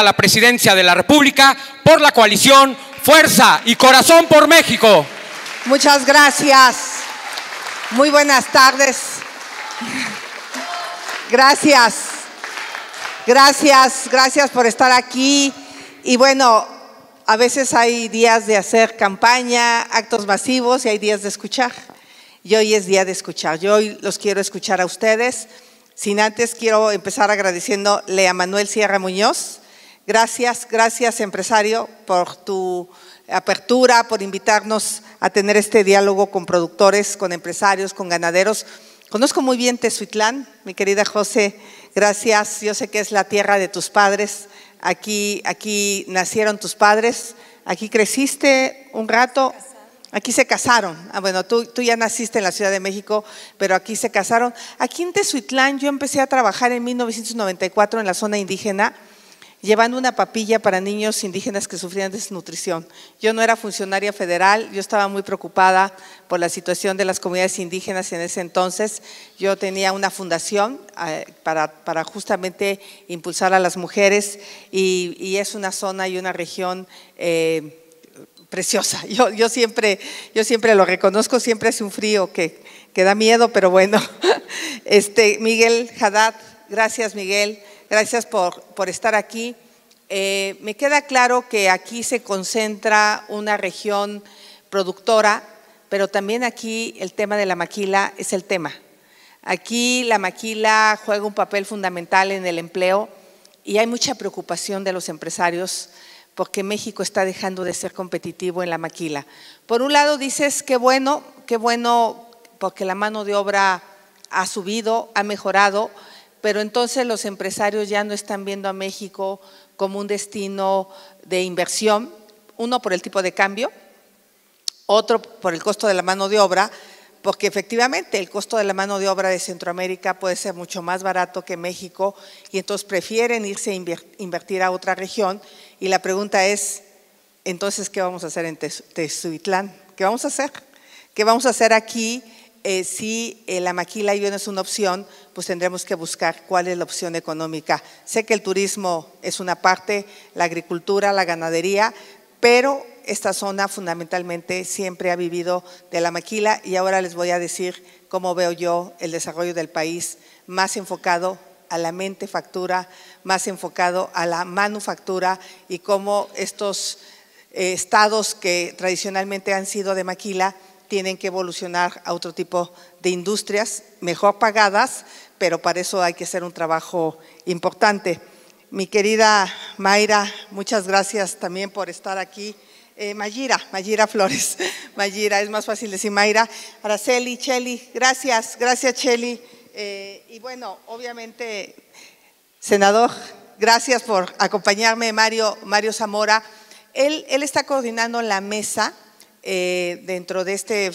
a la presidencia de la República por la coalición Fuerza y Corazón por México. Muchas gracias. Muy buenas tardes. Gracias. Gracias, gracias por estar aquí. Y bueno, a veces hay días de hacer campaña, actos masivos y hay días de escuchar. Y hoy es día de escuchar. Yo hoy los quiero escuchar a ustedes. Sin antes quiero empezar agradeciéndole a Manuel Sierra Muñoz. Gracias, gracias empresario por tu apertura, por invitarnos a tener este diálogo con productores, con empresarios, con ganaderos. Conozco muy bien Tezuitlán, mi querida José. Gracias. Yo sé que es la tierra de tus padres. Aquí, aquí nacieron tus padres. Aquí creciste un rato. Aquí se casaron. Ah, bueno, tú, tú, ya naciste en la Ciudad de México, pero aquí se casaron. Aquí en Tezuitlán yo empecé a trabajar en 1994 en la zona indígena llevando una papilla para niños indígenas que sufrían desnutrición. Yo no era funcionaria federal, yo estaba muy preocupada por la situación de las comunidades indígenas en ese entonces. Yo tenía una fundación eh, para, justamente impulsar a las mujeres y, es una zona y una región eh, preciosa. Yo, siempre, yo siempre lo reconozco, siempre hace un frío que, que da miedo, pero bueno. Este, Miguel Haddad, gracias Miguel. Gracias por, estar aquí. Eh, me queda claro que aquí se concentra una región productora, pero también aquí el tema de la maquila es el tema. Aquí la maquila juega un papel fundamental en el empleo y hay mucha preocupación de los empresarios porque México está dejando de ser competitivo en la maquila. Por un lado dices, qué bueno, qué bueno porque la mano de obra ha subido, ha mejorado, pero entonces los empresarios ya no están viendo a México como un destino de inversión, uno por el tipo de cambio, otro por el costo de la mano de obra, porque efectivamente el costo de la mano de obra de Centroamérica puede ser mucho más barato que México y entonces prefieren irse a invertir a otra región y la pregunta es, entonces, ¿qué vamos a hacer en Tezuitlán? ¿Qué vamos a hacer? ¿Qué vamos a hacer aquí eh, si eh, la maquila no es una opción, pues tendremos que buscar cuál es la opción económica. Sé que el turismo es una parte, la agricultura, la ganadería, pero esta zona fundamentalmente siempre ha vivido de la maquila y ahora les voy a decir cómo veo yo el desarrollo del país más enfocado a la mente factura, más enfocado a la manufactura y cómo estos eh, estados que tradicionalmente han sido de maquila tienen que evolucionar a otro tipo de industrias mejor pagadas, pero para eso hay que hacer un trabajo importante. Mi querida Mayra, muchas gracias también por estar aquí. Eh, Mayira, Mayira Flores, Mayira, es más fácil decir Mayra. Araceli, Cheli, gracias, gracias Cheli. Eh, y bueno, obviamente, senador, gracias por acompañarme, Mario, Mario Zamora. Él, él está coordinando la mesa eh, dentro de este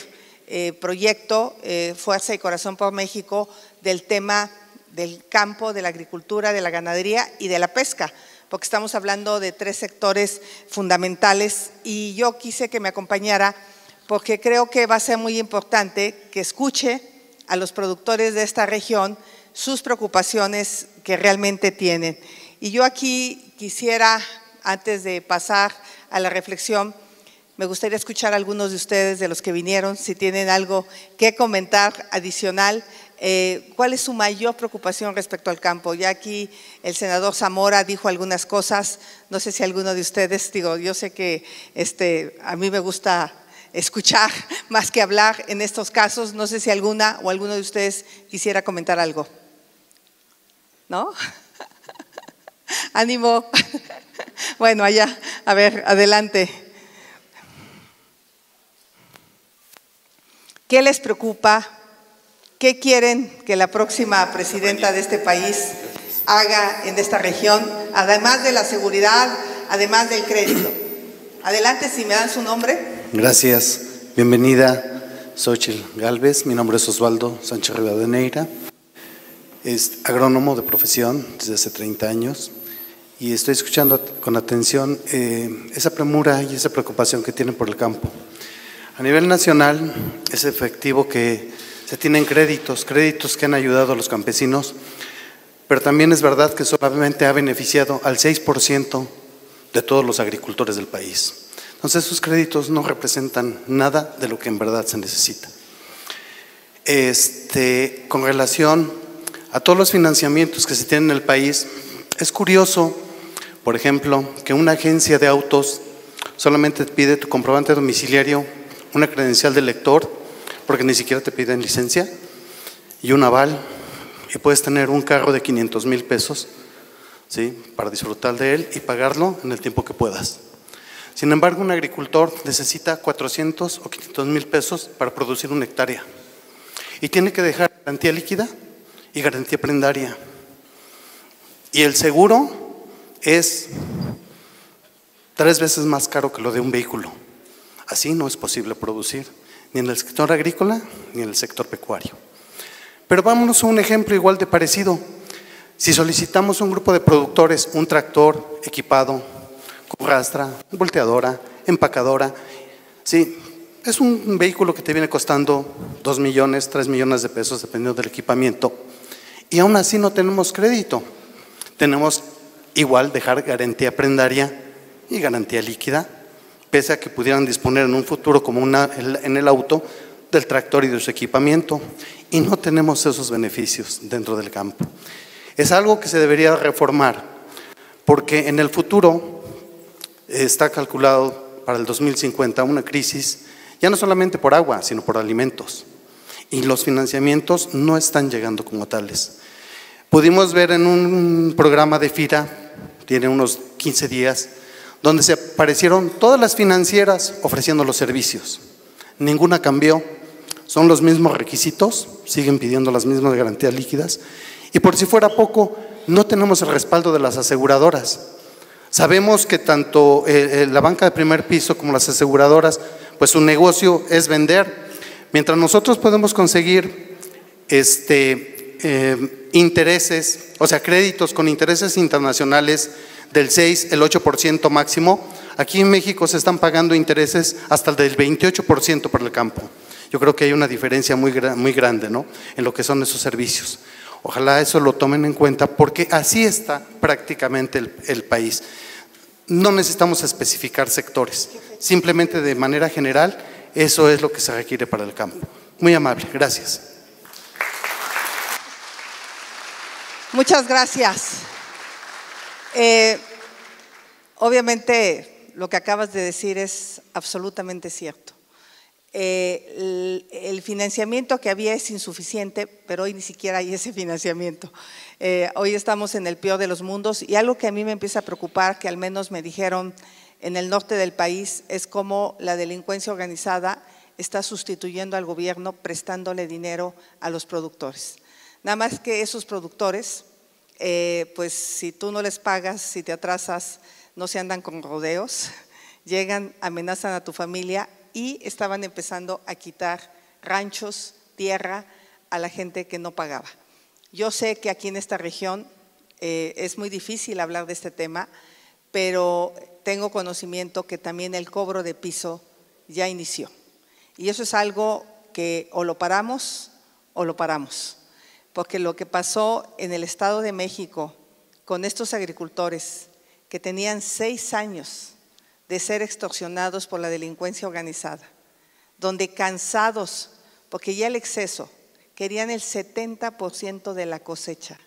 eh, proyecto eh, Fuerza y Corazón por México del tema del campo, de la agricultura, de la ganadería y de la pesca, porque estamos hablando de tres sectores fundamentales y yo quise que me acompañara porque creo que va a ser muy importante que escuche a los productores de esta región sus preocupaciones que realmente tienen. Y yo aquí quisiera, antes de pasar a la reflexión, me gustaría escuchar a algunos de ustedes, de los que vinieron, si tienen algo que comentar adicional. Eh, ¿Cuál es su mayor preocupación respecto al campo? Ya aquí el senador Zamora dijo algunas cosas, no sé si alguno de ustedes, digo, yo sé que este, a mí me gusta escuchar más que hablar en estos casos, no sé si alguna o alguno de ustedes quisiera comentar algo. ¿No? Ánimo. Bueno, allá, a ver, adelante. ¿Qué les preocupa? ¿Qué quieren que la próxima presidenta de este país haga en esta región, además de la seguridad, además del crédito? Adelante, si me dan su nombre. Gracias. Bienvenida, Xochitl Galvez. Mi nombre es Osvaldo Sánchez Rivadeneira. Es agrónomo de profesión desde hace 30 años y estoy escuchando con atención eh, esa premura y esa preocupación que tienen por el campo. A nivel nacional es efectivo que se tienen créditos, créditos que han ayudado a los campesinos pero también es verdad que solamente ha beneficiado al 6% de todos los agricultores del país. Entonces esos créditos no representan nada de lo que en verdad se necesita. Este, con relación a todos los financiamientos que se tienen en el país, es curioso, por ejemplo, que una agencia de autos solamente te pide tu comprobante domiciliario, una credencial de lector, porque ni siquiera te piden licencia, y un aval, y puedes tener un carro de 500 mil pesos, ¿sí? Para disfrutar de él y pagarlo en el tiempo que puedas. Sin embargo, un agricultor necesita 400 o 500 mil pesos para producir una hectárea y tiene que dejar garantía líquida y garantía prendaria. Y el seguro es tres veces más caro que lo de un vehículo. Así no es posible producir, ni en el sector agrícola ni en el sector pecuario. Pero vámonos a un ejemplo igual de parecido. Si solicitamos un grupo de productores un tractor equipado con rastra, volteadora, empacadora. Sí, es un vehículo que te viene costando 2 millones, 3 millones de pesos, dependiendo del equipamiento. Y aún así no tenemos crédito. Tenemos igual dejar garantía prendaria y garantía líquida, pese a que pudieran disponer en un futuro, como en el auto, del tractor y de su equipamiento. Y no tenemos esos beneficios dentro del campo. Es algo que se debería reformar, porque en el futuro está calculado para el 2050 una crisis, ya no solamente por agua, sino por alimentos. Y los financiamientos no están llegando como tales. Pudimos ver en un programa de FIRA, tiene unos 15 días, donde se aparecieron todas las financieras ofreciendo los servicios. Ninguna cambió, son los mismos requisitos, siguen pidiendo las mismas garantías líquidas. Y por si fuera poco, no tenemos el respaldo de las aseguradoras. Sabemos que tanto eh, eh, la banca de primer piso como las aseguradoras, pues su negocio es vender. Mientras nosotros podemos conseguir este, eh, intereses, o sea, créditos con intereses internacionales del 6, el 8% máximo, aquí en México se están pagando intereses hasta el del 28% por el campo. Yo creo que hay una diferencia muy, muy grande ¿no? en lo que son esos servicios. Ojalá eso lo tomen en cuenta porque así está prácticamente el, país. No necesitamos especificar sectores, simplemente de manera general eso es lo que se requiere para el campo. Muy amable, gracias. Muchas gracias. Eh, obviamente lo que acabas de decir es absolutamente cierto. Eh, el, financiamiento que había es insuficiente, pero hoy ni siquiera hay ese financiamiento. Eh, hoy estamos en el peor de los mundos y algo que a mí me empieza a preocupar, que al menos me dijeron en el norte del país, es cómo la delincuencia organizada está sustituyendo al gobierno prestándole dinero a los productores. Nada más que esos productores, eh, pues si tú no les pagas, si te atrasas, no se andan con rodeos, llegan, amenazan a tu familia y estaban empezando a quitar ranchos, tierra a la gente que no pagaba. Yo sé que aquí en esta región eh, es muy difícil hablar de este tema, pero tengo conocimiento que también el cobro de piso ya inició. Y eso es algo que o lo paramos o lo paramos. Porque lo que pasó en el Estado de México con estos agricultores que tenían seis años de ser extorsionados por la delincuencia organizada, donde cansados, porque ya el exceso, querían el 70% de la cosecha.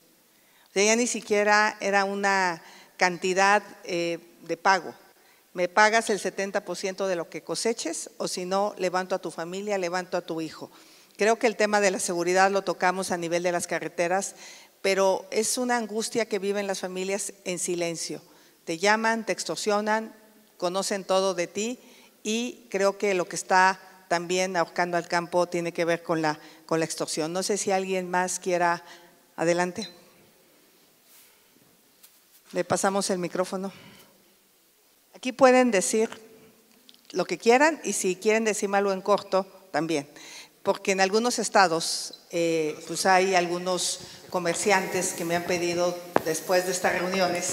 O sea, ya ni siquiera era una cantidad eh, de pago. Me pagas el 70% de lo que coseches o si no, levanto a tu familia, levanto a tu hijo. Creo que el tema de la seguridad lo tocamos a nivel de las carreteras, pero es una angustia que viven las familias en silencio. Te llaman, te extorsionan, conocen todo de ti y creo que lo que está también ahorcando al campo tiene que ver con la, con la extorsión. No sé si alguien más quiera, adelante. Le pasamos el micrófono. Aquí pueden decir lo que quieran y si quieren decir algo en corto, también. Porque en algunos estados, eh, pues hay algunos comerciantes que me han pedido después de estas reuniones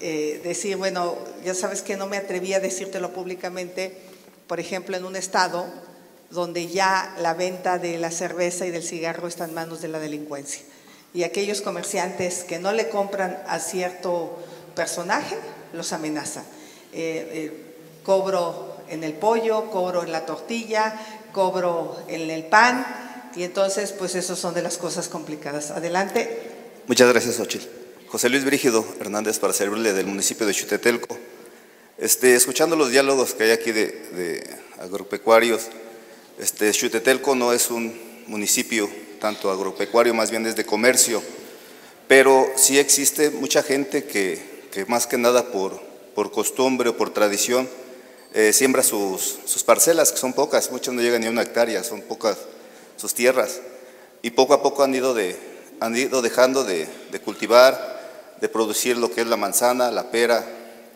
eh, decir, bueno, ya sabes que no me atreví a decírtelo públicamente, por ejemplo, en un estado donde ya la venta de la cerveza y del cigarro está en manos de la delincuencia. y aquellos comerciantes que no le compran a cierto personaje, los amenazan. Eh, cobro en el pollo, cobro en la tortilla, cobro en el pan, y entonces pues eso son de las cosas complicadas. Adelante. Muchas gracias, Ochil. José Luis Brígido Hernández para servirle del municipio de Chutetelco. Este, escuchando los diálogos que hay aquí de, de agropecuarios, este, Chutetelco no es un municipio tanto agropecuario, más bien es de comercio, pero sí existe mucha gente que, que más que nada por, por costumbre o por tradición eh, siembra sus, sus, parcelas, que son pocas, muchas no llegan ni a una hectárea, son pocas sus tierras, y poco a poco han ido, de, han ido dejando de, de cultivar, de producir lo que es la manzana, la pera,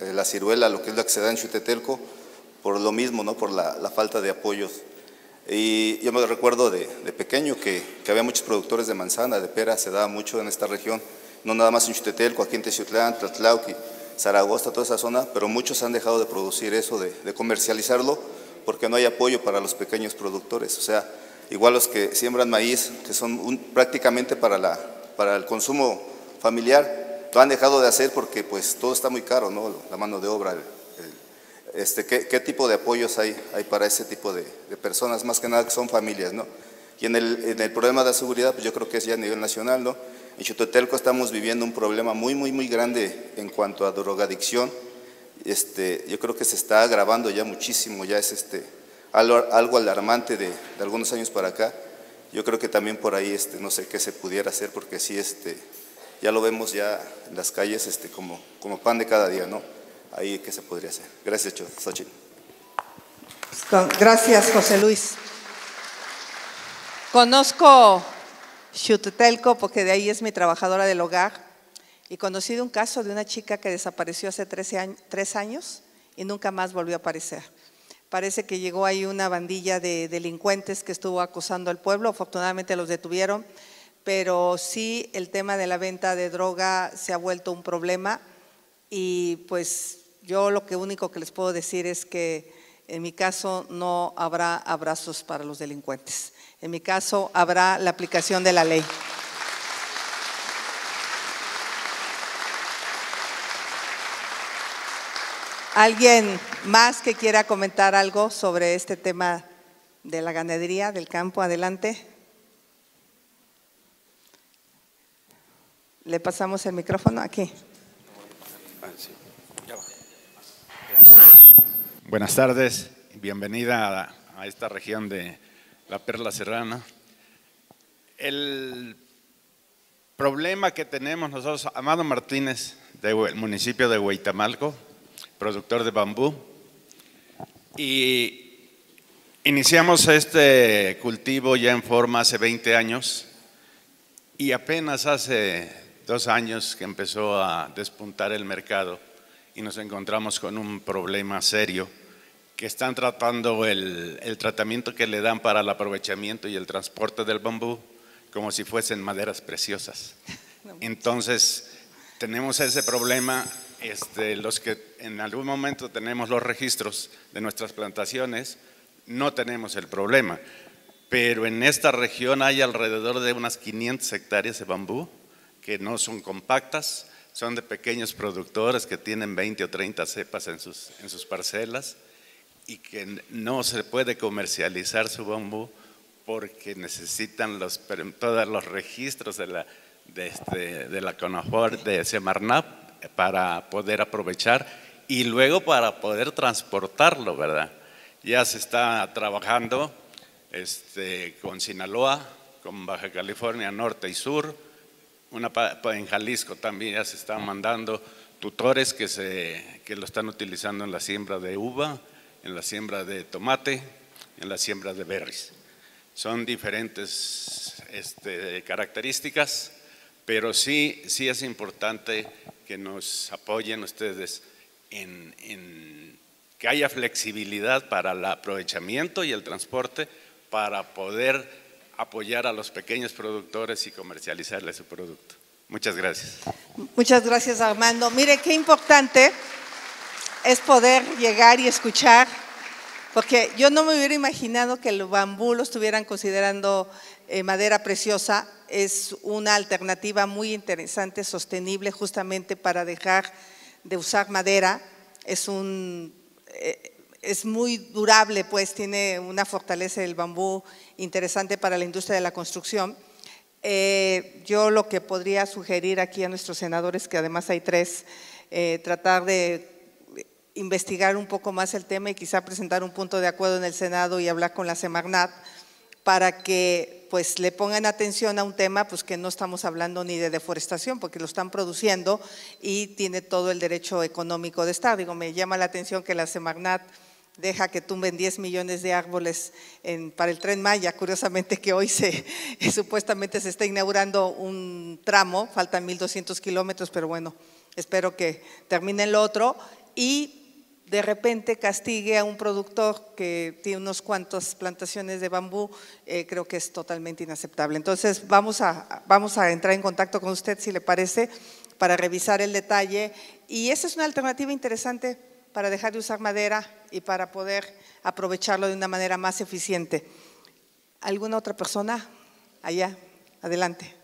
eh, la ciruela, lo que es la que se da en Chutetelco, por lo mismo, ¿no? por la, la falta de apoyos. Y yo me recuerdo de, de pequeño que, que, había muchos productores de manzana, de pera, se daba mucho en esta región, no nada más en Chutetelco, aquí en Teciutlán, Tlatlauqui, Zaragoza, toda esa zona, pero muchos han dejado de producir eso, de, de, comercializarlo, porque no hay apoyo para los pequeños productores. O sea, igual los que siembran maíz, que son un, prácticamente para, la, para el consumo familiar, lo han dejado de hacer porque pues todo está muy caro, ¿no? La mano de obra, el, el, este, ¿qué, ¿qué, tipo de apoyos hay, hay para ese tipo de, de, personas? Más que nada que son familias, ¿no? Y en el, en el problema de la seguridad, pues yo creo que es ya a nivel nacional, ¿no? En Chutetelco estamos viviendo un problema muy, muy, muy grande en cuanto a drogadicción. Este, yo creo que se está agravando ya muchísimo, ya es este, algo, algo alarmante de, de, algunos años para acá. Yo creo que también por ahí, este, no sé qué se pudiera hacer, porque sí, este, ya lo vemos ya en las calles este, como, como pan de cada día, ¿no? Ahí qué se podría hacer. Gracias, Xochitl. Gracias, José Luis. Conozco Xutetelco porque de ahí es mi trabajadora del hogar y conocí de un caso de una chica que desapareció hace 13 años, tres años y nunca más volvió a aparecer. Parece que llegó ahí una bandilla de delincuentes que estuvo acusando al pueblo, afortunadamente los detuvieron, pero sí el tema de la venta de droga se ha vuelto un problema y pues yo lo único que les puedo decir es que en mi caso no habrá abrazos para los delincuentes. En mi caso habrá la aplicación de la ley. ¿Alguien más que quiera comentar algo sobre este tema de la ganadería, del campo? Adelante. Le pasamos el micrófono aquí. Buenas tardes, bienvenida a, a, esta región de la Perla Serrana. El problema que tenemos nosotros, Amado Martínez, del municipio de Huitamalco, productor de bambú, y iniciamos este cultivo ya en forma hace 20 años y apenas hace dos años que empezó a despuntar el mercado y nos encontramos con un problema serio que están tratando el, el, tratamiento que le dan para el aprovechamiento y el transporte del bambú como si fuesen maderas preciosas. Entonces, tenemos ese problema, este, los que en algún momento tenemos los registros de nuestras plantaciones, no tenemos el problema, pero en esta región hay alrededor de unas 500 hectáreas de bambú que no son compactas, son de pequeños productores que tienen 20 o 30 cepas en sus, en sus parcelas y que no se puede comercializar su bambú porque necesitan los, todos los registros de la, de, este, de la CONAFOR, de Semarnap, para poder aprovechar y luego para poder transportarlo, ¿verdad? Ya se está trabajando este, con Sinaloa, con Baja California Norte y Sur, una, en Jalisco también ya se están mandando tutores que, se, que lo están utilizando en la siembra de uva, en la siembra de tomate, en la siembra de berries. Son diferentes este, características, pero sí, sí es importante que nos apoyen ustedes en, en que haya flexibilidad para el aprovechamiento y el transporte para poder apoyar a los pequeños productores y comercializarles su producto. Muchas gracias. Muchas gracias, Armando. Mire, qué importante es poder llegar y escuchar, porque yo no me hubiera imaginado que el bambú lo estuvieran considerando eh, madera preciosa es una alternativa muy interesante, sostenible, justamente para dejar de usar madera. Es, un, eh, es muy durable, pues tiene una fortaleza del bambú interesante para la industria de la construcción. Eh, yo lo que podría sugerir aquí a nuestros senadores, que además hay tres, tratar de investigar un poco más el tema y quizá presentar un punto de acuerdo en el Senado y hablar con la Semarnat para que pues le pongan atención a un tema pues que no estamos hablando ni de deforestación porque lo están produciendo y tiene todo el derecho económico de estar. Digo, me llama la atención que la Semarnat deja que tumben 10 millones de árboles para el tren Maya. Curiosamente que hoy se, supuestamente se está inaugurando un tramo, faltan 1.200 kilómetros, pero bueno, espero que termine el otro. Y de repente castigue a un productor que tiene unos cuantos plantaciones de bambú, eh, creo que es totalmente inaceptable. Entonces vamos a, vamos a entrar en contacto con usted, si le parece, para revisar el detalle. Y esa es una alternativa interesante para dejar de usar madera y para poder aprovecharlo de una manera más eficiente. ¿Alguna otra persona? Allá, adelante.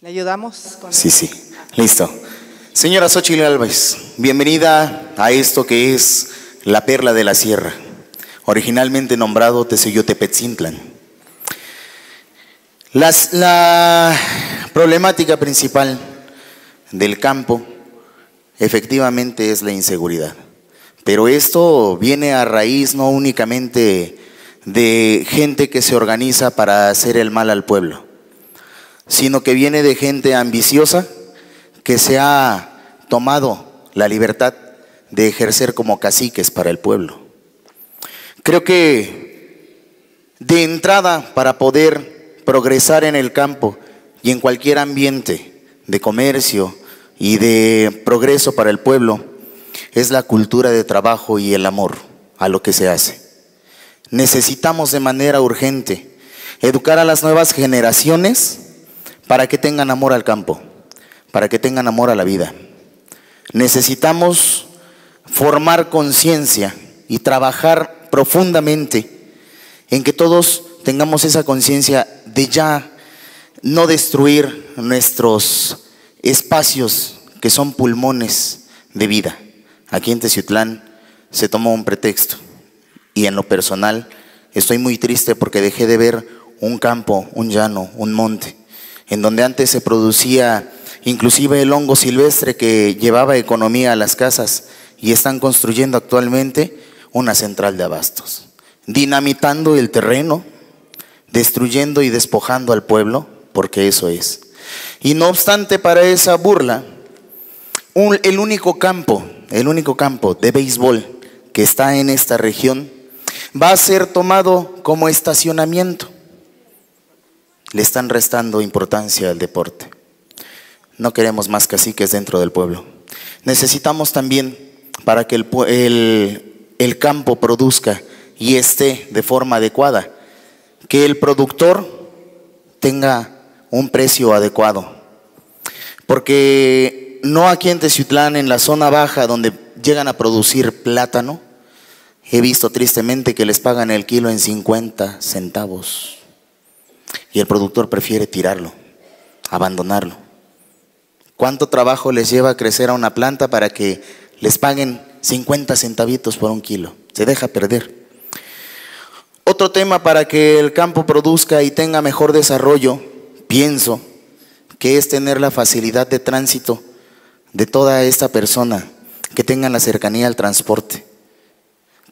¿Le ayudamos? sí, sí, listo. Señora Xochitl Álvarez, bienvenida a esto que es la perla de la sierra, originalmente nombrado Tepetzintlan. Las, la problemática principal del campo efectivamente es la inseguridad, pero esto viene a raíz no únicamente de gente que se organiza para hacer el mal al pueblo, sino que viene de gente ambiciosa, que se ha tomado la libertad de ejercer como caciques para el pueblo. Creo que de entrada para poder progresar en el campo y en cualquier ambiente de comercio y de progreso para el pueblo es la cultura de trabajo y el amor a lo que se hace. Necesitamos de manera urgente educar a las nuevas generaciones para que tengan amor al campo para que tengan amor a la vida. Necesitamos formar conciencia y trabajar profundamente en que todos tengamos esa conciencia de ya no destruir nuestros espacios que son pulmones de vida. Aquí en Teciutlán se tomó un pretexto y en lo personal estoy muy triste porque dejé de ver un campo, un llano, un monte, en donde antes se producía inclusive el hongo silvestre que llevaba economía a las casas y están construyendo actualmente una central de abastos, dinamitando el terreno, destruyendo y despojando al pueblo, porque eso es. Y no obstante para esa burla, el único campo, el único campo de béisbol que está en esta región va a ser tomado como estacionamiento. Le están restando importancia al deporte. No queremos más caciques dentro del pueblo. Necesitamos también, para que el, campo produzca y esté de forma adecuada, que el productor tenga un precio adecuado. Porque no aquí en Teciutlán, en la zona baja donde llegan a producir plátano, he visto tristemente que les pagan el kilo en 50 centavos. Y el productor prefiere tirarlo, abandonarlo. ¿Cuánto trabajo les lleva a crecer a una planta para que les paguen 50 centavitos por un kilo? Se deja perder. Otro tema para que el campo produzca y tenga mejor desarrollo, pienso, que es tener la facilidad de tránsito de toda esta persona, que tengan la cercanía al transporte,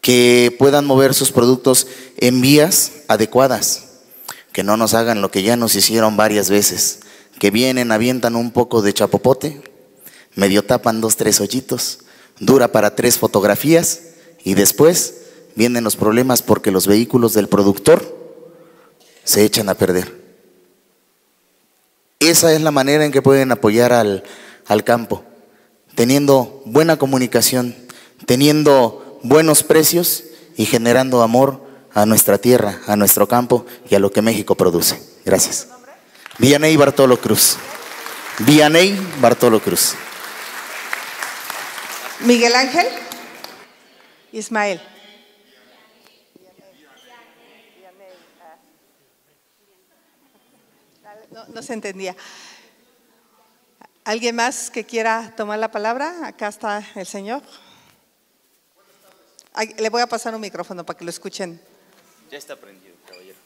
que puedan mover sus productos en vías adecuadas, que no nos hagan lo que ya nos hicieron varias veces, que vienen, avientan un poco de chapopote, medio tapan dos, tres hoyitos, dura para tres fotografías y después vienen los problemas porque los vehículos del productor se echan a perder. Esa es la manera en que pueden apoyar al, al campo, teniendo buena comunicación, teniendo buenos precios y generando amor a nuestra tierra, a nuestro campo y a lo que México produce. Gracias. Vianey Bartolo Cruz. Vianey Bartolo Cruz. Miguel Ángel. Ismael. No, no, se entendía. ¿Alguien más que quiera tomar la palabra? Acá está el señor. Le voy a pasar un micrófono para que lo escuchen. Ya está prendido, caballero.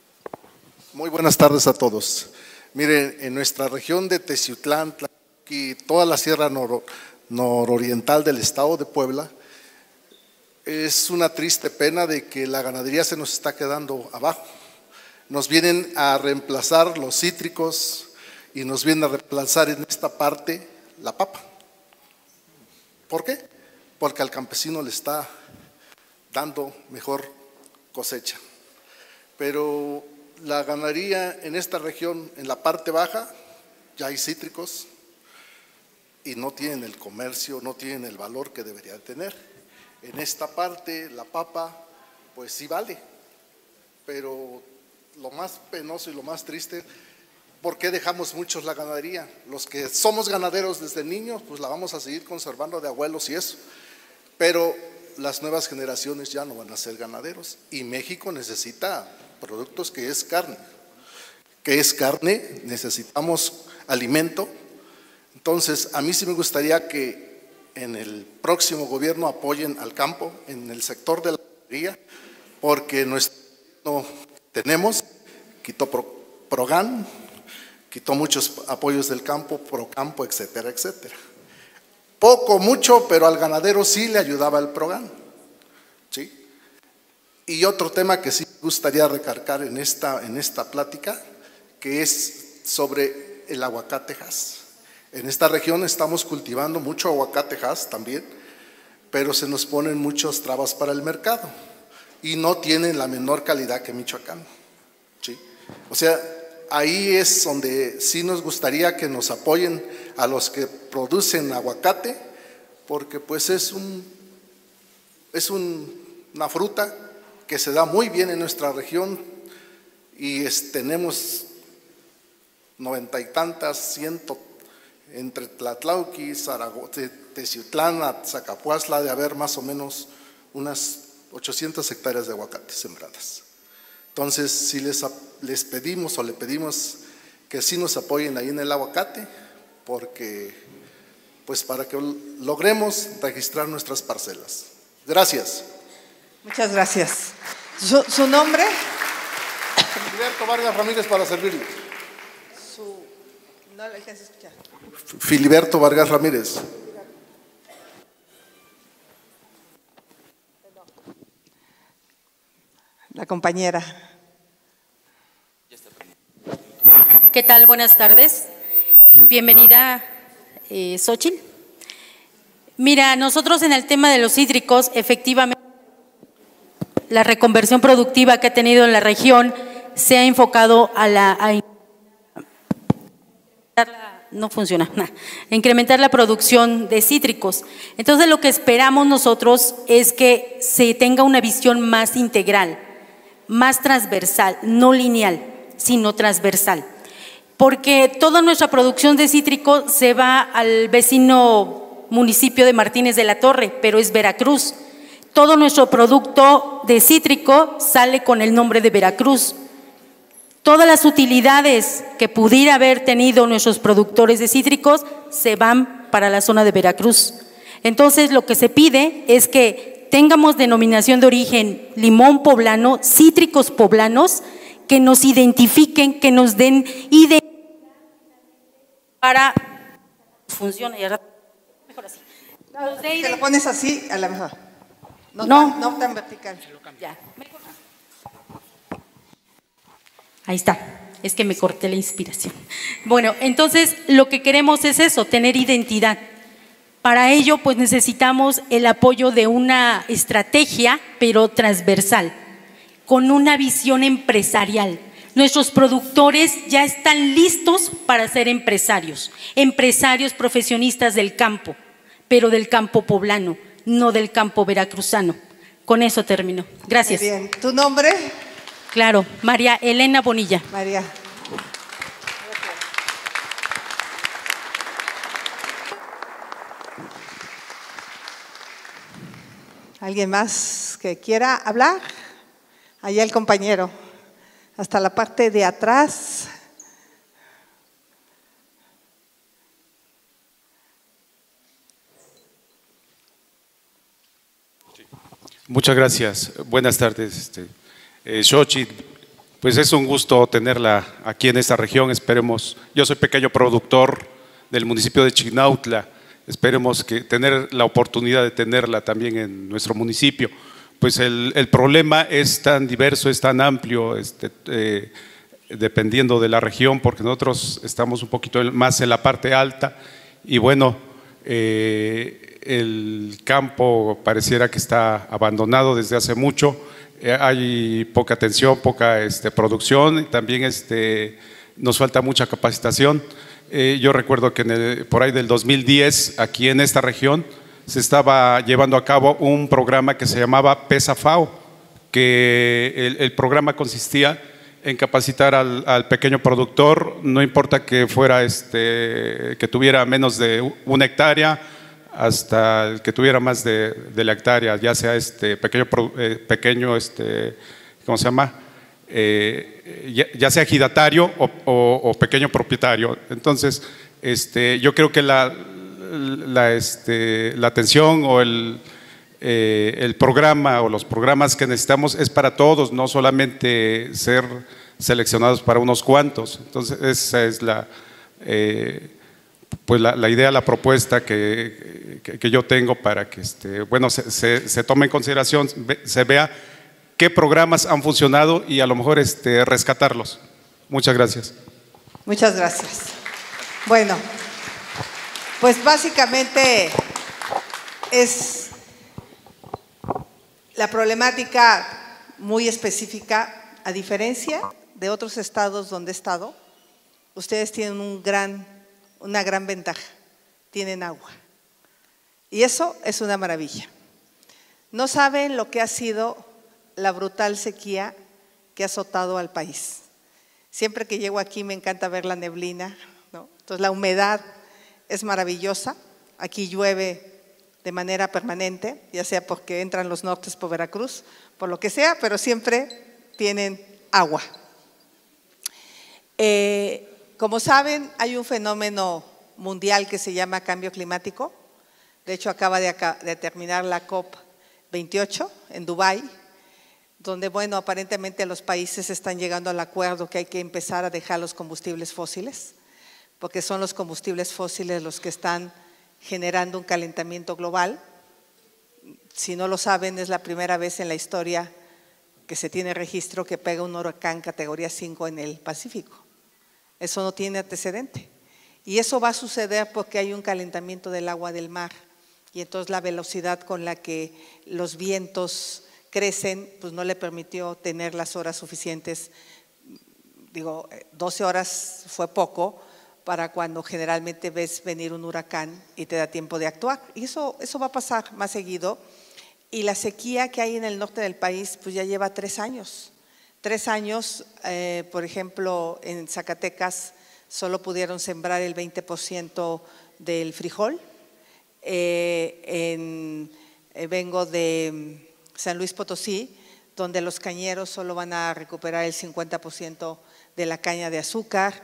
Muy buenas tardes a todos. Miren, en nuestra región de Teciutlán y toda la sierra noro- nororiental del estado de Puebla, es una triste pena de que la ganadería se nos está quedando abajo. Nos vienen a reemplazar los cítricos y nos vienen a reemplazar en esta parte la papa. ¿Por qué? Porque al campesino le está dando mejor cosecha pero la ganadería en esta región, en la parte baja, ya hay cítricos y no tienen el comercio, no tienen el valor que debería tener. En esta parte, la papa, pues sí vale, pero lo más penoso y lo más triste, ¿por qué dejamos muchos la ganadería? Los que somos ganaderos desde niños, pues la vamos a seguir conservando de abuelos y eso, pero las nuevas generaciones ya no van a ser ganaderos y México necesita productos que es carne. que es carne? Necesitamos alimento. Entonces, a mí sí me gustaría que en el próximo gobierno apoyen al campo, en el sector de la ganadería, porque nuestro no tenemos, quitó Pro- Progan, quitó muchos apoyos del campo, Procampo, etcétera, etcétera. Poco, mucho, pero al ganadero sí le ayudaba el Progan. Y otro tema que sí me gustaría recargar en esta, en esta plática, que es sobre el aguacate Hass. En esta región estamos cultivando mucho aguacate Hass también, pero se nos ponen muchas trabas para el mercado y no tienen la menor calidad que Michoacán. ¿sí? O sea, ahí es donde sí nos gustaría que nos apoyen a los que producen aguacate, porque pues es, un, es un- una fruta que se da muy bien en nuestra región y tenemos noventa y tantas, ciento, entre Tlatlauqui, Zaragoza, Teciutlán, Zacapuazla, de haber más o menos unas 800 hectáreas de aguacate sembradas. Entonces, si les, les pedimos o le pedimos que sí nos apoyen ahí en el aguacate, porque, pues para que logremos registrar nuestras parcelas. Gracias. Muchas gracias. ¿Su, su nombre? Filiberto Vargas Ramírez para servirle. Su, no le escuchar. Filiberto Vargas Ramírez. La compañera. ¿Qué tal? Buenas tardes. Bienvenida, eh, Xochitl. Mira, nosotros en el tema de los hídricos, efectivamente, la reconversión productiva que ha tenido en la región se ha enfocado a la no funciona, incrementar la producción de cítricos. Entonces, lo que esperamos nosotros es que se tenga una visión más integral, más transversal, no lineal, sino transversal. Porque toda nuestra producción de cítrico se va al vecino municipio de Martínez de la Torre, pero es Veracruz. Todo nuestro producto de cítrico sale con el nombre de Veracruz. Todas las utilidades que pudiera haber tenido nuestros productores de cítricos se van para la zona de Veracruz. Entonces, lo que se pide es que tengamos denominación de origen limón poblano, cítricos poblanos, que nos identifiquen, que nos den identidad para funciona mejor así. Te lo pones así, a lo mejor. No, No. Tan, no tan vertical. Ya. Ahí está. Es que me corté la inspiración. Bueno, entonces lo que queremos es eso, tener identidad. Para ello, pues necesitamos el apoyo de una estrategia, pero transversal, con una visión empresarial. Nuestros productores ya están listos para ser empresarios, empresarios profesionistas del campo, pero del campo poblano, no del campo veracruzano. Con eso termino. Gracias. Muy bien. ¿Tu nombre? Claro, María Elena Bonilla. María. ¿Alguien más que quiera hablar? Allá el compañero. Hasta la parte de atrás. Muchas gracias. Buenas tardes. Este, eh, pues es un gusto tenerla aquí en esta región. Esperemos, yo soy pequeño productor del municipio de Chignautla. Esperemos que tener la oportunidad de tenerla también en nuestro municipio. Pues el, el problema es tan diverso, es tan amplio, este, eh, dependiendo de la región, porque nosotros estamos un poquito más en la parte alta y bueno, eh, el campo pareciera que está abandonado desde hace mucho, eh, hay poca atención, poca este, producción, también este, nos falta mucha capacitación. Eh, yo recuerdo que por ahí del 2010, aquí en esta región, se estaba llevando a cabo un programa que se llamaba PESAFAO, que el, el programa consistía en capacitar al, pequeño productor, no importa que fuera este, que tuviera menos de una hectárea, hasta el que tuviera más de, la hectárea, ya sea este pequeño, eh, pequeño este, ¿cómo se llama? Eh, ya, sea ejidatario o, pequeño propietario. Entonces, este, yo creo que la, la, este, la atención o el, eh, el programa o los programas que necesitamos es para todos, no solamente ser seleccionados para unos cuantos. Entonces, esa es la, eh, pues la, idea, la propuesta que, que, yo tengo para que este, bueno, se, se, tome en consideración, se vea qué programas han funcionado y a lo mejor este, rescatarlos. Muchas gracias. Muchas gracias. Bueno, pues básicamente es la problemática muy específica, a diferencia de otros estados donde he estado, ustedes tienen un gran, una gran ventaja, tienen agua. Y eso es una maravilla. No saben lo que ha sido la brutal sequía que ha azotado al país. Siempre que llego aquí me encanta ver la neblina, entonces la humedad es maravillosa. Aquí llueve de manera permanente, ya sea porque entran los nortes por Veracruz, por lo que sea, pero siempre tienen agua. Eh, como saben, hay un fenómeno mundial que se llama cambio climático. De hecho, acaba de, terminar la COP28 en Dubái, donde, bueno, aparentemente los países están llegando al acuerdo que hay que empezar a dejar los combustibles fósiles, porque son los combustibles fósiles los que están generando un calentamiento global. Si no lo saben, es la primera vez en la historia que se tiene registro que pega un huracán categoría 5 en el Pacífico. Eso no tiene antecedente. Y eso va a suceder porque hay un calentamiento del agua del mar. Y entonces la velocidad con la que los vientos crecen, pues no le permitió tener las horas suficientes. Digo, 12 horas fue poco, para cuando generalmente ves venir un huracán y te da tiempo de actuar. Y eso, eso va a pasar más seguido. Y la sequía que hay en el norte del país, pues ya lleva tres años. Tres años, eh, por ejemplo, en Zacatecas solo pudieron sembrar el 20% del frijol. Eh, en, eh, vengo de San Luis Potosí, donde los cañeros solo van a recuperar el 50% de la caña de azúcar.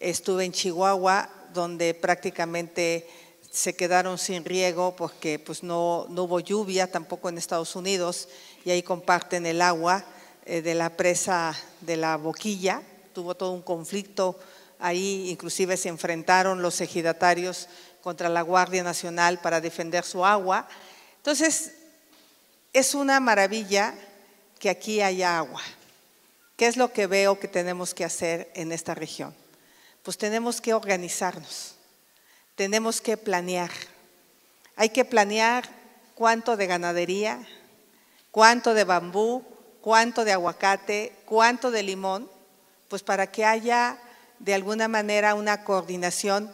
Estuve en Chihuahua, donde prácticamente se quedaron sin riego porque pues no, no hubo lluvia, tampoco en Estados Unidos, y ahí comparten el agua de la presa de la boquilla. Tuvo todo un conflicto ahí, inclusive se enfrentaron los ejidatarios contra la Guardia Nacional para defender su agua. Entonces, es una maravilla que aquí haya agua. ¿Qué es lo que veo que tenemos que hacer en esta región? pues tenemos que organizarnos, tenemos que planear. Hay que planear cuánto de ganadería, cuánto de bambú, cuánto de aguacate, cuánto de limón, pues para que haya de alguna manera una coordinación.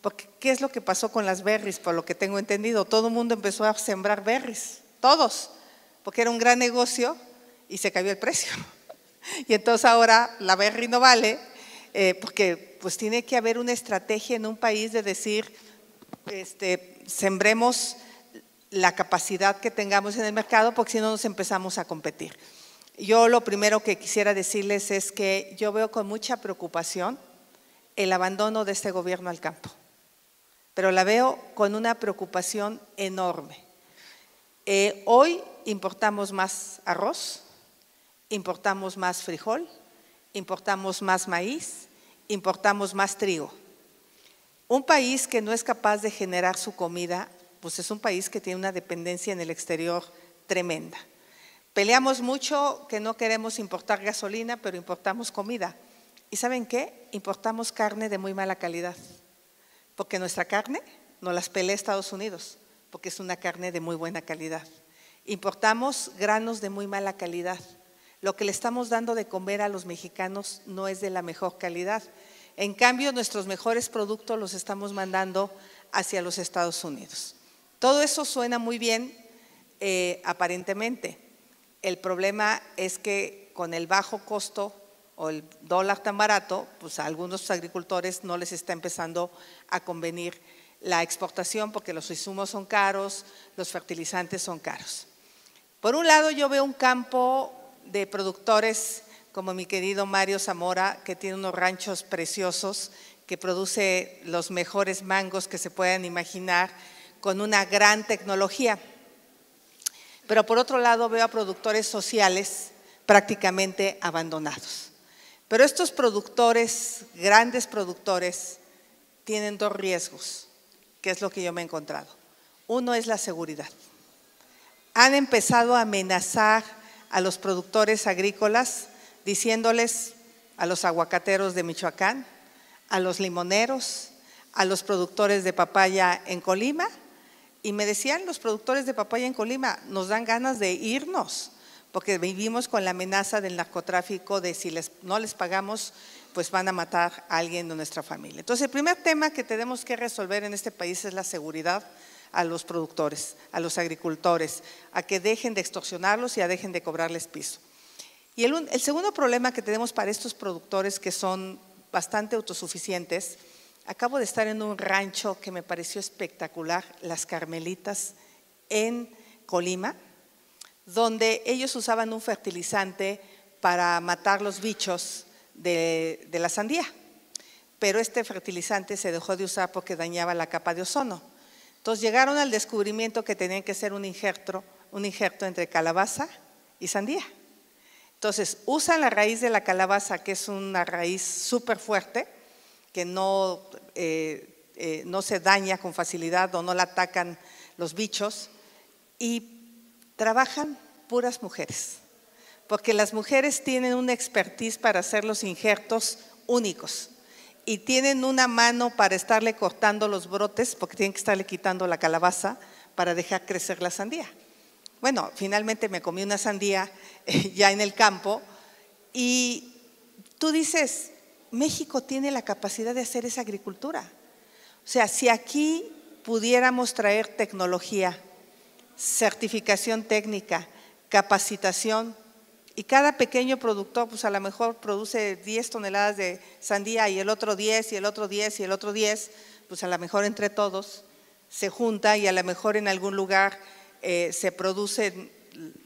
Porque, ¿qué es lo que pasó con las berries? Por lo que tengo entendido, todo el mundo empezó a sembrar berries, todos, porque era un gran negocio y se cayó el precio. Y entonces ahora la berry no vale, eh, porque pues tiene que haber una estrategia en un país de decir, este, sembremos la capacidad que tengamos en el mercado, porque si no nos empezamos a competir. Yo lo primero que quisiera decirles es que yo veo con mucha preocupación el abandono de este gobierno al campo, pero la veo con una preocupación enorme. Eh, hoy importamos más arroz, importamos más frijol, importamos más maíz, importamos más trigo. Un país que no es capaz de generar su comida, pues es un país que tiene una dependencia en el exterior tremenda. Peleamos mucho que no queremos importar gasolina, pero importamos comida. ¿Y saben qué? Importamos carne de muy mala calidad, porque nuestra carne no las pelea Estados Unidos, porque es una carne de muy buena calidad. Importamos granos de muy mala calidad. Lo que le estamos dando de comer a los mexicanos no es de la mejor calidad. En cambio, nuestros mejores productos los estamos mandando hacia los Estados Unidos. Todo eso suena muy bien eh, aparentemente. El problema es que con el bajo costo o el dólar tan barato, pues a algunos agricultores no les está empezando a convenir la exportación porque los insumos son caros, los fertilizantes son caros. Por un lado, yo veo un campo de productores como mi querido Mario Zamora, que tiene unos ranchos preciosos, que produce los mejores mangos que se puedan imaginar, con una gran tecnología. Pero por otro lado veo a productores sociales prácticamente abandonados. Pero estos productores, grandes productores, tienen dos riesgos, que es lo que yo me he encontrado. Uno es la seguridad. Han empezado a amenazar a los productores agrícolas diciéndoles a los aguacateros de Michoacán, a los limoneros, a los productores de papaya en Colima, y me decían los productores de papaya en Colima, nos dan ganas de irnos, porque vivimos con la amenaza del narcotráfico de si les, no les pagamos, pues van a matar a alguien de nuestra familia. Entonces, el primer tema que tenemos que resolver en este país es la seguridad a los productores, a los agricultores, a que dejen de extorsionarlos y a dejen de cobrarles piso. Y el, el segundo problema que tenemos para estos productores que son bastante autosuficientes, acabo de estar en un rancho que me pareció espectacular, Las Carmelitas, en Colima, donde ellos usaban un fertilizante para matar los bichos de, la sandía. Pero este fertilizante se dejó de usar porque dañaba la capa de ozono. Entonces llegaron al descubrimiento que tenían que ser un injerto, un injerto entre calabaza y sandía. Entonces usan la raíz de la calabaza, que es una raíz súper fuerte, que no, eh, eh, no se daña con facilidad o no la atacan los bichos, y trabajan puras mujeres, porque las mujeres tienen una expertise para hacer los injertos únicos y tienen una mano para estarle cortando los brotes, porque tienen que estarle quitando la calabaza para dejar crecer la sandía. Bueno, finalmente me comí una sandía eh, ya en el campo y tú dices, México tiene la capacidad de hacer esa agricultura. O sea, si aquí pudiéramos traer tecnología, certificación técnica, capacitación, y cada pequeño productor, pues a lo mejor produce 10 toneladas de sandía y el otro 10 y el otro 10 y el otro 10, pues a lo mejor entre todos se junta y a lo mejor en algún lugar eh, se producen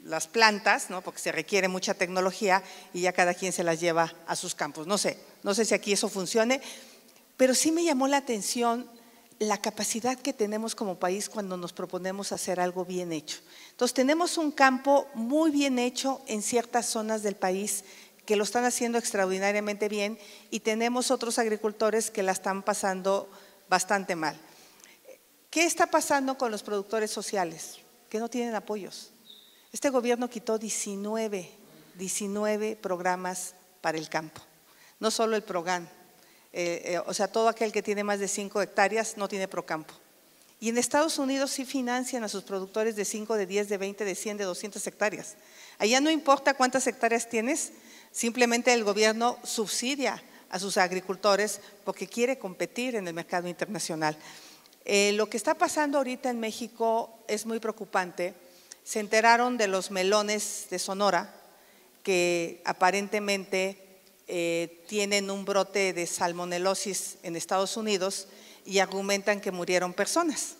las plantas, ¿no? porque se requiere mucha tecnología y ya cada quien se las lleva a sus campos. No sé, no sé si aquí eso funcione, pero sí me llamó la atención la capacidad que tenemos como país cuando nos proponemos hacer algo bien hecho. Entonces tenemos un campo muy bien hecho en ciertas zonas del país que lo están haciendo extraordinariamente bien y tenemos otros agricultores que la están pasando bastante mal. ¿Qué está pasando con los productores sociales? Que no tienen apoyos. Este gobierno quitó 19, 19 programas para el campo, no solo el PROGAN, eh, eh, o sea, todo aquel que tiene más de 5 hectáreas no tiene procampo. Y en Estados Unidos sí financian a sus productores de 5, de 10, de 20, de 100, de 200 hectáreas. Allá no importa cuántas hectáreas tienes, simplemente el gobierno subsidia a sus agricultores porque quiere competir en el mercado internacional. Eh, lo que está pasando ahorita en México es muy preocupante. Se enteraron de los melones de Sonora, que aparentemente eh, tienen un brote de salmonelosis en Estados Unidos y argumentan que murieron personas.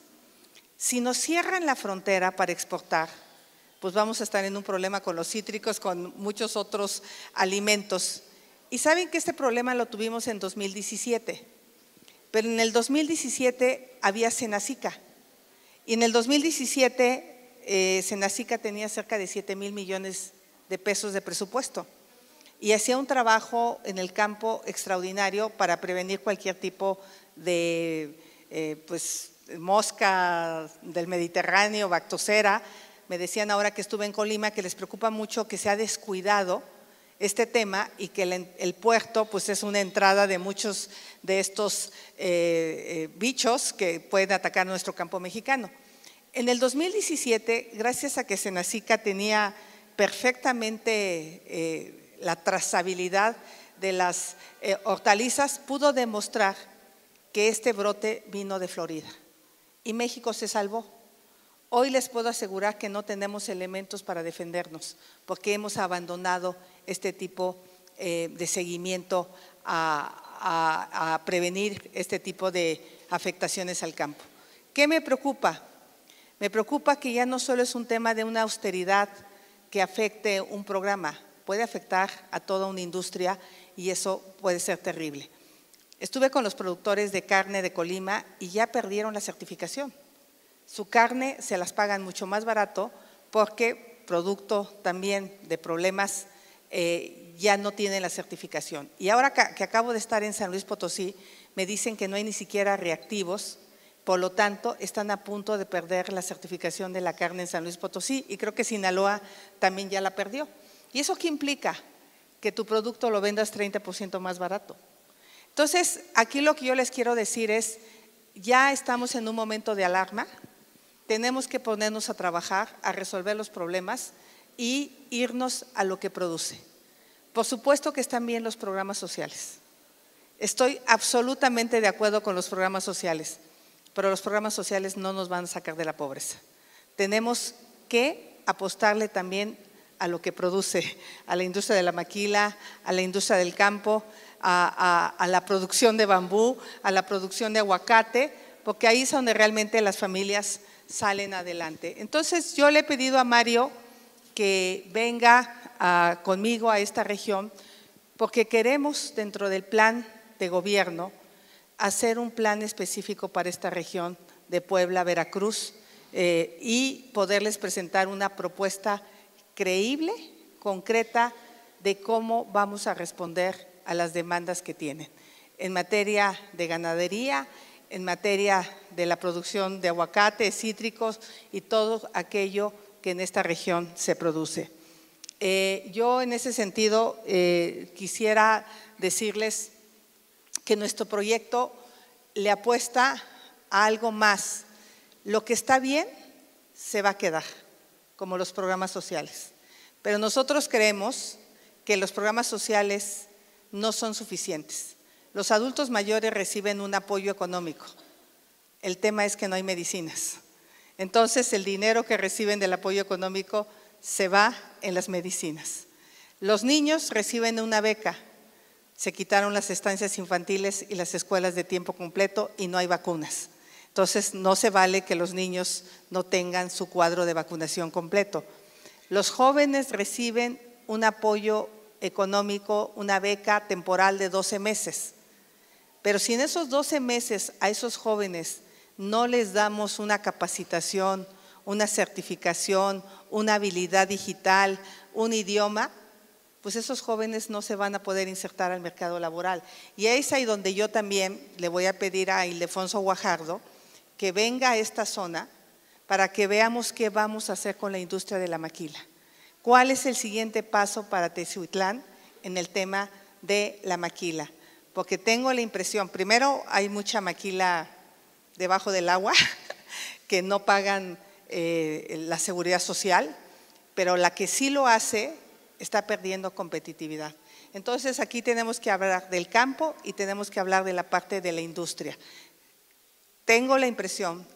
Si nos cierran la frontera para exportar, pues vamos a estar en un problema con los cítricos, con muchos otros alimentos. Y saben que este problema lo tuvimos en 2017, pero en el 2017 había Senacica y en el 2017 eh, Senacica tenía cerca de 7 mil millones de pesos de presupuesto y hacía un trabajo en el campo extraordinario para prevenir cualquier tipo de eh, pues, mosca del Mediterráneo, bactocera. Me decían ahora que estuve en Colima que les preocupa mucho que se ha descuidado este tema y que el, puerto pues es una entrada de muchos de estos eh, eh, bichos que pueden atacar nuestro campo mexicano. En el 2017, gracias a que Senacica tenía perfectamente eh, la trazabilidad de las hortalizas, pudo demostrar que este brote vino de Florida y México se salvó. Hoy les puedo asegurar que no tenemos elementos para defendernos porque hemos abandonado este tipo eh, de seguimiento a, prevenir este tipo de afectaciones al campo. ¿Qué me preocupa? Me preocupa que ya no solo es un tema de una austeridad que afecte un programa, puede afectar a toda una industria y eso puede ser terrible. Estuve con los productores de carne de Colima y ya perdieron la certificación. Su carne se las pagan mucho más barato porque producto también de problemas eh, ya no tienen la certificación. Y ahora que, acabo de estar en San Luis Potosí, me dicen que no hay ni siquiera reactivos, por lo tanto están a punto de perder la certificación de la carne en San Luis Potosí y creo que Sinaloa también ya la perdió. ¿Y eso qué implica? Que tu producto lo vendas 30% más barato. Entonces, aquí lo que yo les quiero decir es, ya estamos en un momento de alarma, tenemos que ponernos a trabajar, a resolver los problemas y irnos a lo que produce. Por supuesto que están bien los programas sociales. Estoy absolutamente de acuerdo con los programas sociales, pero los programas sociales no nos van a sacar de la pobreza. Tenemos que apostarle también a lo que produce, a la industria de la maquila, a la industria del campo, a, la producción de bambú, a la producción de aguacate, porque ahí es donde realmente las familias salen adelante. Entonces yo le he pedido a Mario que venga conmigo a esta región porque queremos dentro del plan de gobierno hacer un plan específico para esta región de Puebla, Veracruz eh, y poderles presentar una propuesta creíble, concreta, de cómo vamos a responder a las demandas que tienen en materia de ganadería, en materia de la producción de aguacate, cítricos y todo aquello que en esta región se produce. Eh, yo en ese sentido eh, quisiera decirles que nuestro proyecto le apuesta a algo más. Lo que está bien se va a quedar, como los programas sociales. Pero nosotros creemos que los programas sociales no son suficientes. Los adultos mayores reciben un apoyo económico. El tema es que no hay medicinas. Entonces el dinero que reciben del apoyo económico se va en las medicinas. Los niños reciben una beca. Se quitaron las estancias infantiles y las escuelas de tiempo completo y no hay vacunas. Entonces no se vale que los niños no tengan su cuadro de vacunación completo. Los jóvenes reciben un apoyo económico, una beca temporal de 12 meses. Pero si en esos 12 meses a esos jóvenes no les damos una capacitación, una certificación, una habilidad digital, un idioma, pues esos jóvenes no se van a poder insertar al mercado laboral. Y es ahí donde yo también le voy a pedir a Ildefonso Guajardo que venga a esta zona para que veamos qué vamos a hacer con la industria de la maquila. ¿Cuál es el siguiente paso para Tezuitlán en el tema de la maquila? porque tengo la impresión, primero hay mucha maquila debajo del agua que no pagan eh, la seguridad social, pero la que sí lo hace está perdiendo competitividad. Entonces aquí tenemos que hablar del campo y tenemos que hablar de la parte de la industria. Tengo la impresión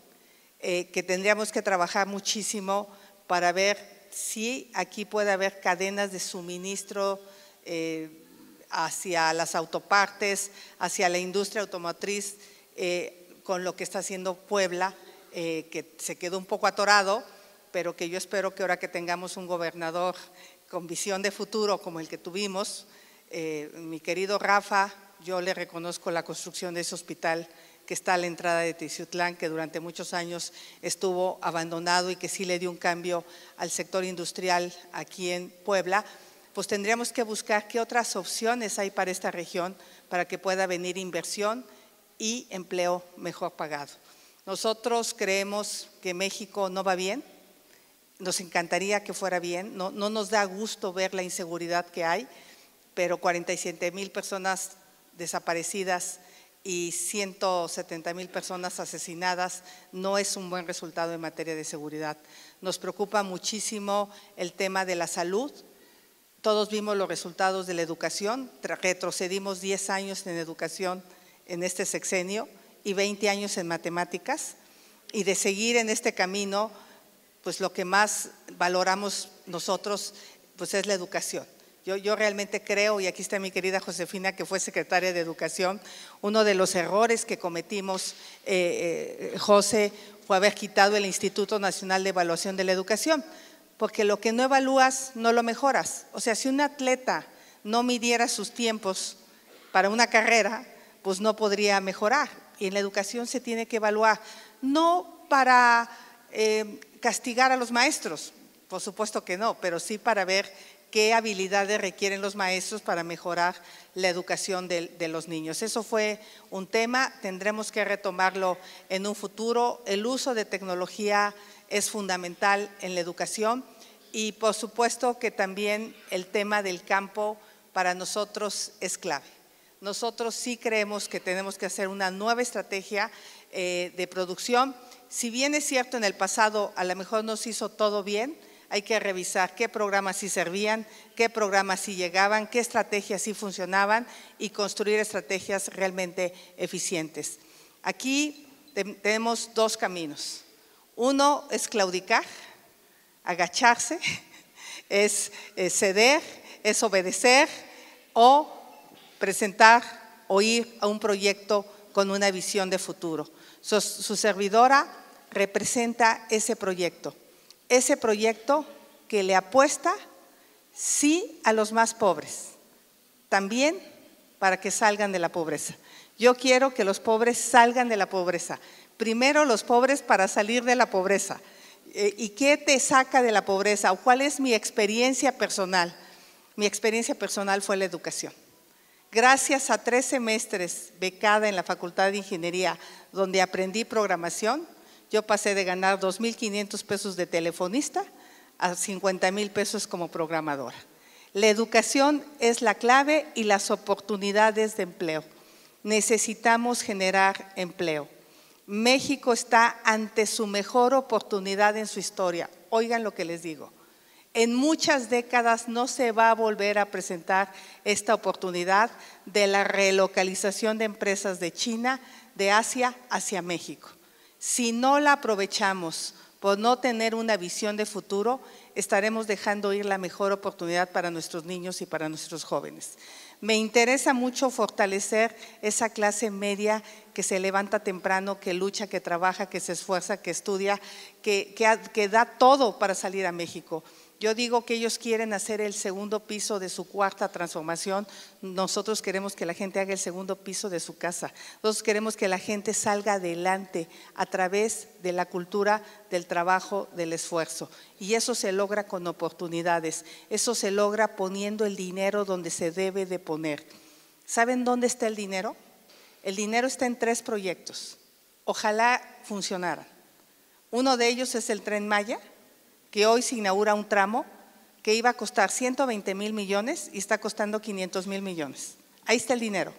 eh, que tendríamos que trabajar muchísimo para ver si aquí puede haber cadenas de suministro eh, hacia las autopartes, hacia la industria automotriz, eh, con lo que está haciendo Puebla, que se quedó un poco atorado, pero que yo espero que ahora que tengamos un gobernador con visión de futuro como el que tuvimos, eh, mi querido Rafa, yo le reconozco la construcción de ese hospital que está a la entrada de Teciutlán, que durante muchos años estuvo abandonado y que sí le dio un cambio al sector industrial aquí en Puebla, pues tendríamos que buscar qué otras opciones hay para esta región para que pueda venir inversión y empleo mejor pagado. Nosotros creemos que México no va bien, nos encantaría que fuera bien, no, no nos da gusto ver la inseguridad que hay, pero 47 mil personas desaparecidas y 170 mil personas asesinadas no es un buen resultado en materia de seguridad. Nos preocupa muchísimo el tema de la salud. Todos vimos los resultados de la educación, retrocedimos 10 años en educación en este sexenio y 20 años en matemáticas y de seguir en este camino, pues lo que más valoramos nosotros pues es la educación. Yo, realmente creo, y aquí está mi querida Josefina, que fue secretaria de Educación, uno de los errores que cometimos, eh, eh, José, fue haber quitado el Instituto Nacional de Evaluación de la Educación, porque lo que no evalúas no lo mejoras. O sea, si un atleta no midiera sus tiempos para una carrera, pues no podría mejorar. Y en la educación se tiene que evaluar, no para eh, castigar a los maestros, por supuesto que no, pero sí para ver qué habilidades requieren los maestros para mejorar la educación de, los niños. Eso fue un tema, tendremos que retomarlo en un futuro. El uso de tecnología es fundamental en la educación y por supuesto que también el tema del campo para nosotros es clave. Nosotros sí creemos que tenemos que hacer una nueva estrategia eh, de producción. Si bien es cierto en el pasado a lo mejor nos hizo todo bien, hay que revisar qué programas sí servían, qué programas sí llegaban, qué estrategias sí funcionaban y construir estrategias realmente eficientes. Aquí tenemos dos caminos. Uno es claudicar, agacharse, es ceder, es obedecer o presentar o ir a un proyecto con una visión de futuro. Su servidora representa ese proyecto ese proyecto que le apuesta sí a los más pobres, también para que salgan de la pobreza. Yo quiero que los pobres salgan de la pobreza. Primero los pobres para salir de la pobreza. Eh, ¿Y qué te saca de la pobreza? ¿O cuál es mi experiencia personal? Mi experiencia personal fue la educación. Gracias a tres semestres becada en la Facultad de Ingeniería, donde aprendí programación, yo pasé de ganar 2.500 pesos de telefonista a 50 mil pesos como programadora. La educación es la clave y las oportunidades de empleo. Necesitamos generar empleo. México está ante su mejor oportunidad en su historia. Oigan lo que les digo. En muchas décadas no se va a volver a presentar esta oportunidad de la relocalización de empresas de China, de Asia hacia México. Si no la aprovechamos por no tener una visión de futuro, estaremos dejando ir la mejor oportunidad para nuestros niños y para nuestros jóvenes. Me interesa mucho fortalecer esa clase media que se levanta temprano, que lucha, que trabaja, que se esfuerza, que estudia, que, que da todo para salir a México. Yo digo que ellos quieren hacer el segundo piso de su cuarta transformación. Nosotros queremos que la gente haga el segundo piso de su casa. Nosotros queremos que la gente salga adelante a través de la cultura del trabajo, del esfuerzo. Y eso se logra con oportunidades. Eso se logra poniendo el dinero donde se debe de poner. ¿Saben dónde está el dinero? El dinero está en tres proyectos. Ojalá funcionaran. Uno de ellos es el tren Maya que hoy se inaugura un tramo que iba a costar 120 mil millones y está costando 500 mil millones. Ahí está el dinero.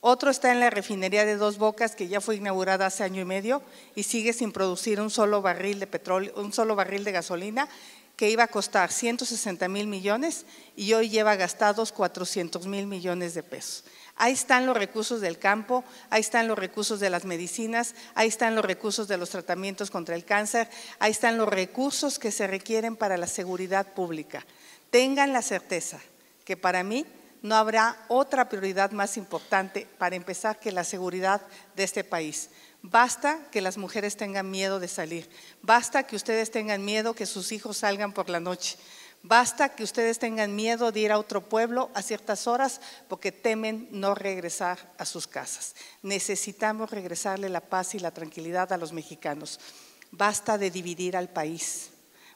Otro está en la refinería de Dos Bocas, que ya fue inaugurada hace año y medio y sigue sin producir un solo barril de petróleo, un solo barril de gasolina, que iba a costar 160 mil millones y hoy lleva gastados 400 mil millones de pesos. Ahí están los recursos del campo, ahí están los recursos de las medicinas, ahí están los recursos de los tratamientos contra el cáncer, ahí están los recursos que se requieren para la seguridad pública. Tengan la certeza que para mí no habrá otra prioridad más importante para empezar que la seguridad de este país. Basta que las mujeres tengan miedo de salir, basta que ustedes tengan miedo que sus hijos salgan por la noche, Basta que ustedes tengan miedo de ir a otro pueblo a ciertas horas porque temen no regresar a sus casas. Necesitamos regresarle la paz y la tranquilidad a los mexicanos. Basta de dividir al país.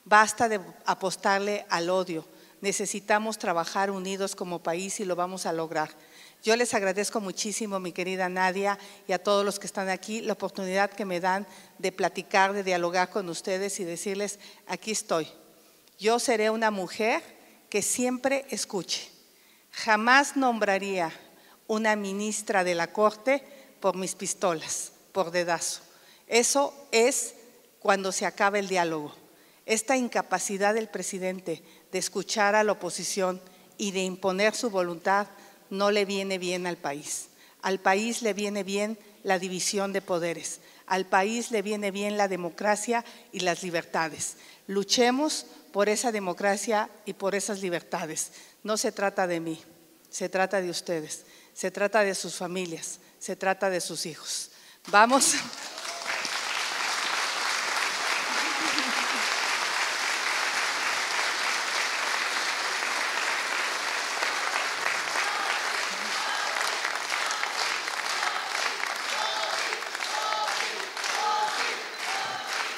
Basta de apostarle al odio. Necesitamos trabajar unidos como país y lo vamos a lograr. Yo les agradezco muchísimo, mi querida Nadia, y a todos los que están aquí, la oportunidad que me dan de platicar, de dialogar con ustedes y decirles, aquí estoy. Yo seré una mujer que siempre escuche. Jamás nombraría una ministra de la Corte por mis pistolas, por dedazo. Eso es cuando se acaba el diálogo. Esta incapacidad del presidente de escuchar a la oposición y de imponer su voluntad no le viene bien al país. Al país le viene bien la división de poderes. Al país le viene bien la democracia y las libertades. Luchemos por esa democracia y por esas libertades. No se trata de mí, se trata de ustedes, se trata de sus familias, se trata de sus hijos. Vamos.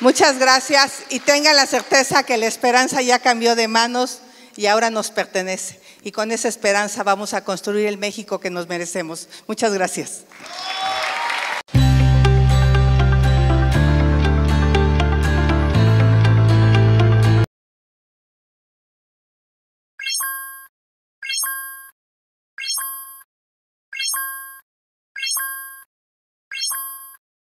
Muchas gracias y tengan la certeza que la esperanza ya cambió de manos y ahora nos pertenece. Y con esa esperanza vamos a construir el México que nos merecemos. Muchas gracias.